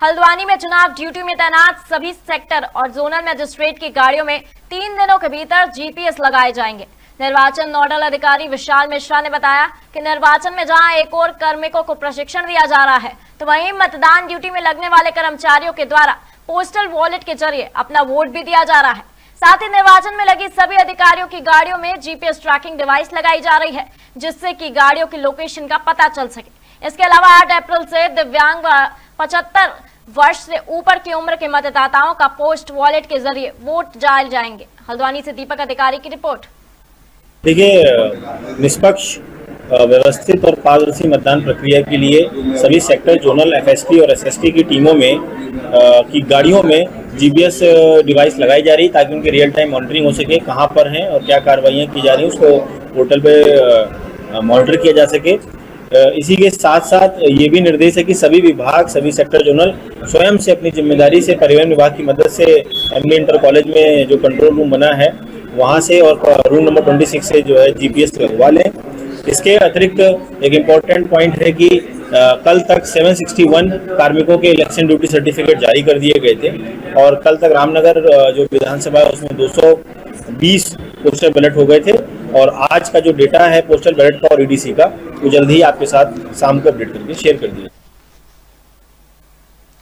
हल्द्वानी में चुनाव, ड्यूटी में तैनात सभी सेक्टर और जोनल मजिस्ट्रेट की गाड़ियों में तीन दिनों के भीतर जीपीएस लगाए जाएँगे। निर्वाचन नोडल अधिकारी विशाल मिश्रा ने बताया कि निर्वाचन में जहाँ एक और कार्मिकों को प्रशिक्षण दिया जा रहा है तो वहीं मतदान ड्यूटी में लगने वाले कर्मचारियों के द्वारा पोस्टल वॉलेट के ज़रिए अपना वोट भी दिया जा रहा है। साथ ही निर्वाचन में लगी सभी अधिकारियों की गाड़ियों में जीपीएस ट्रैकिंग डिवाइस लगाई जा रही है, जिससे कि गाड़ियों की लोकेशन का पता चल सके। इसके अलावा आठ अप्रैल से दिव्यांग पचहत्तर वर्ष से ऊपर की उम्र के मतदाताओं का पोस्ट वॉलेट के ज़रिए वोट डाले जाएँगे। हल्द्वानी से दीपक अधिकारी की रिपोर्ट। देखिए, निष्पक्ष व्यवस्थित और पारदर्शी मतदान प्रक्रिया के लिए सभी सेक्टर, जोनल एफएसटी और एसएसटी की टीमों में की गाड़ियों में जीबीएस डिवाइस लगाई जा रही ताकि उनकी रियल टाइम मॉनिटरिंग हो सके, कहाँ पर हैं और क्या कार्रवाइयाँ की जा रही हैं, उसको पोर्टल पे मॉनिटर किया जा सके। इसी के साथ साथ ये भी निर्देश है कि सभी विभाग सभी सेक्टर जोनल स्वयं से अपनी ज़िम्मेदारी से परिवहन विभाग की मदद से एम इंटर कॉलेज में जो कंट्रोल रूम बना है वहाँ से और रूम नंबर 26 से जो है जीपीएस लगवा लें। इसके अतिरिक्त एक इंपॉर्टेंट पॉइंट है कि आ, कल तक 761 कार्मिकों के इलेक्शन ड्यूटी सर्टिफिकेट जारी कर दिए गए थे और कल तक रामनगर जो विधानसभा है उसमें 220 पोस्टल बैलेट हो गए थे। और आज का जो डेटा है पोस्टल बैलेट का और ईडीसी का, वो जल्द ही आपके साथ शाम को अपडेट करके शेयर कर दिया